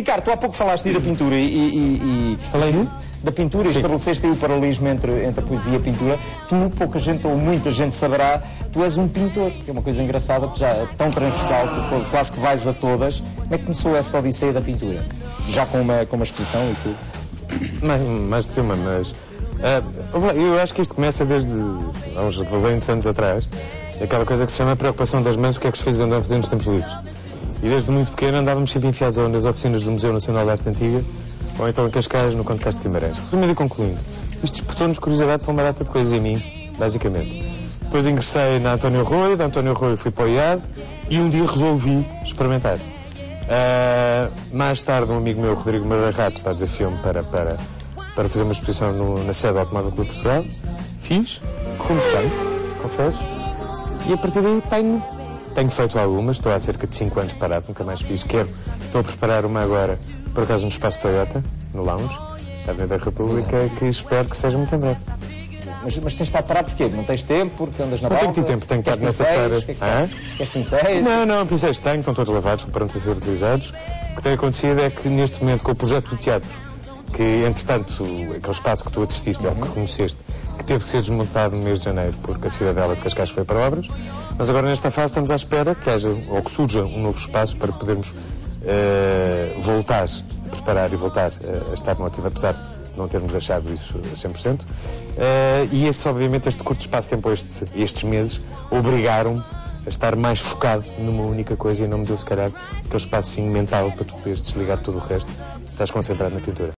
Ricardo, tu há pouco falaste aí da pintura e... e, e Falei da pintura e estabeleceste aí o paralelismo entre, entre a poesia e a pintura. Tu, pouca gente ou muita gente saberá, tu és um pintor, que é uma coisa engraçada, que já é tão transversal, que quase que vais a todas. Como é que começou essa odisseia da pintura? Já com uma, com uma exposição e tudo? Mais, mais do que uma, mas. ah, eu acho que isto começa desde há uns 20 anos atrás. Aquela coisa que se chama preocupação das mães, o que é que os filhos andam a fazer nos tempos livres. E desde muito pequeno andávamos sempre enfiados ou nas oficinas do Museu Nacional de Arte Antiga, ou então em Cascais, no Castro de Guimarães. Resumindo e concluindo, isto despertou-nos curiosidade para uma data de coisas em mim, basicamente. Depois ingressei na António Rui, da António Rui fui para o IAD e um dia resolvi experimentar. Ah, mais tarde, um amigo meu, Rodrigo Moreira Rato, para filme para, para, para fazer uma exposição no- na sede do Automóvel Clube Portugal. Fiz, correu bem, confesso. E a partir daí tenho, tenho feito algumas, estou há cerca de 5 anos parado, nunca mais fiz. Quero, estou a preparar uma agora, por acaso no espaço Toyota, no Lounge, da Avenida da República, que espero que seja muito em breve. Mas, mas tens de estar parado porquê? Não tens tempo? Porque andas na Não tenho tempo, tenho que estar nessa. O que é tens? Queres pincéis? Não, não, pincéis tenho, estão todos lavados, prontos a ser utilizados. O que tem acontecido é que neste momento, com o projeto do teatro, que entretanto, aquele espaço que tu assististe, ou que conheceste, que teve que ser desmontado no mês de janeiro, porque a cidadela de Cascais foi para obras, mas agora nesta fase estamos à espera que haja, ou que surja um novo espaço para podermos eh, voltar, preparar e voltar eh, a estar no ativo, apesar de não termos deixado isso a 100%. Eh, e esse, obviamente, este curto espaço de tempo, este- estes meses, obrigaram-me a estar mais focado numa única coisa e não me deu, se calhar, aquele espacinho mental para tu poderes desligar todo o resto estás concentrado na pintura.